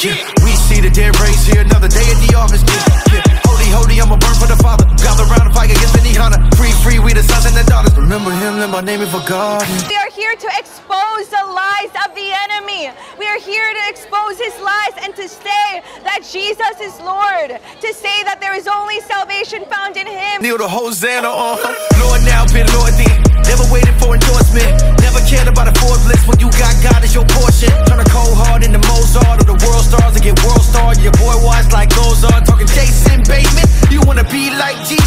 grace here, another day at the office. Yeah, holy, holy, I'ma burn for the Father. Gather round and fight against any hunter. Free, free, we the sons and the daughters. Remember him, let my name is for God. We are here to expose the lies of the enemy. We are here to expose his lies and to say that Jesus is Lord. To say that there is only salvation found in him. Kneel the Hosanna on Lord now, been Lord then. Never waited for endorsement. Never cared about a Ford Blitz when you got God as your portion. World star. Your boy watch like Gozart. Talking Jason Bateman. You wanna be like Jesus?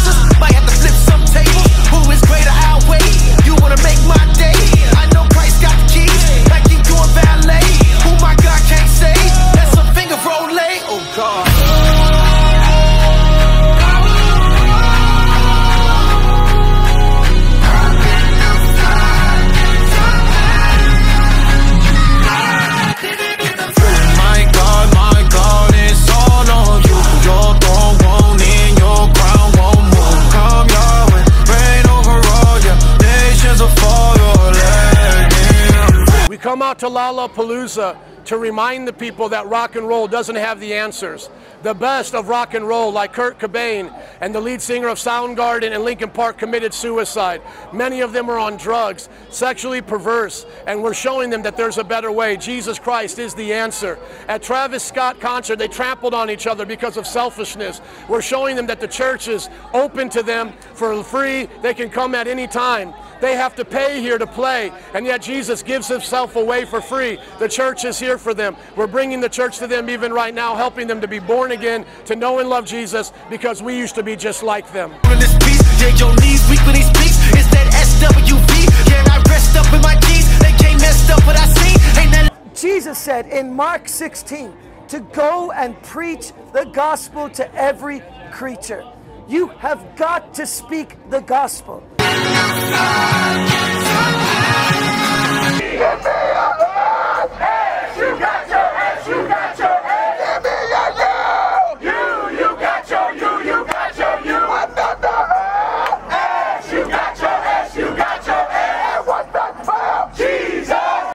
Come out to Lollapalooza to remind the people that rock and roll doesn't have the answers. The best of rock and roll, like Kurt Cobain and the lead singer of Soundgarden and Linkin Park, committed suicide. Many of them are on drugs, sexually perverse, and we're showing them that there's a better way. Jesus Christ is the answer. At Travis Scott concert, they trampled on each other because of selfishness. We're showing them that the church is open to them for free. They can come at any time. They have to pay here to play, and yet Jesus gives himself away for free. The church is here for them. We're bringing the church to them even right now, helping them to be born again, to know and love Jesus, because we used to be just like them. In this piece, J. Joe knees weak when he speaks. It's that SWV. Can I rest up in my keys? They can't messed up what I see. Ain't nothing. Jesus said in Mark 16 to go and preach the gospel to every creature. You have got to speak the gospel. Get